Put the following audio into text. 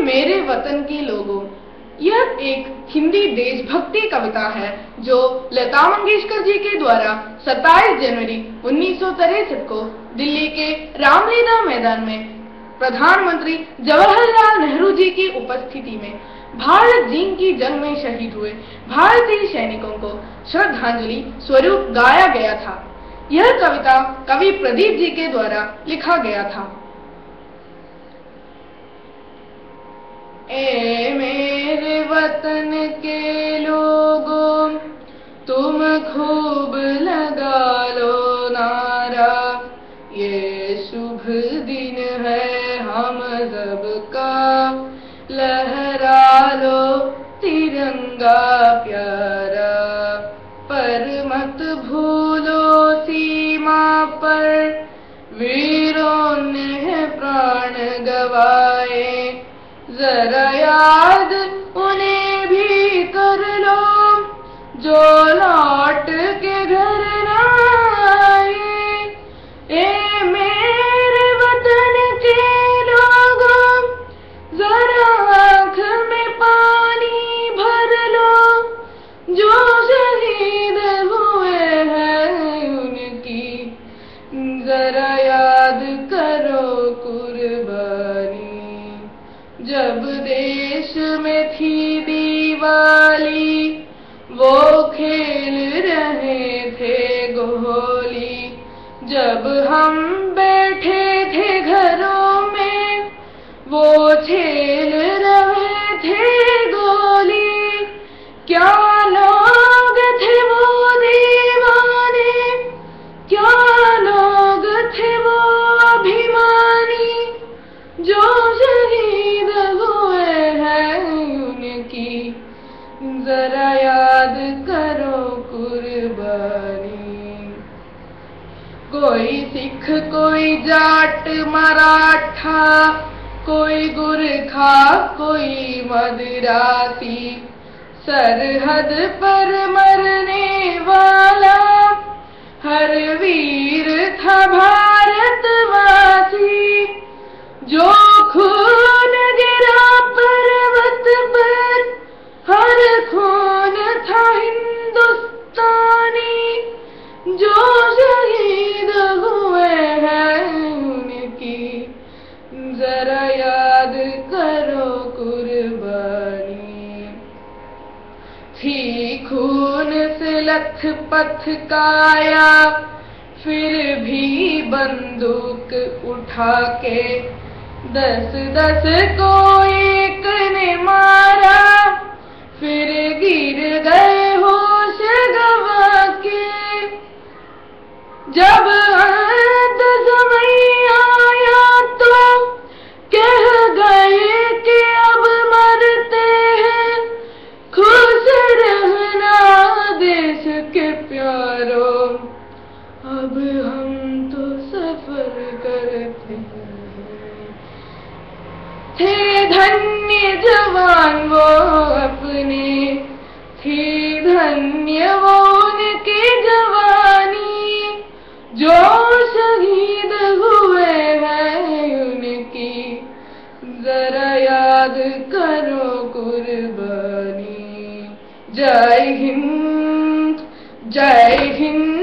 मेरे वतन के लोगों, यह एक हिंदी देशभक्ति कविता है, जो लता मंगेशकर जी के द्वारा 27 जनवरी उन्नीस को दिल्ली के रामलीला मैदान में प्रधानमंत्री जवाहरलाल नेहरू जी की उपस्थिति में भारत जीन की जंग में शहीद हुए भारतीय सैनिकों को श्रद्धांजलि स्वरूप गाया गया था। यह कविता कवि प्रदीप जी के द्वारा लिखा गया था। ए मेरे वतन के लोगों, तुम खूब लगा लो नारा। ये शुभ दिन है हम सबका लहरा लो तिरंगा प्यारा। पर मत भूलो सीमा पर, वीरों ने प्राण गवाए। जरा याद उन्हें भी कर लो। जो जब देश में थी दीवाली वो खेल रहे थे गोली। जब हम कोई सिख, कोई जाट, मराठा, कोई गुरखा, कोई मदराती। सरहद पर मरने वाला हर वीर था भारतवासी। जो लथ पथ काया, फिर भी बंदूक उठा के दस दस को एक ने मारा, फिर गिर गए होश गवा के। जब समय कुर्बानी जय हिंद जय हिंद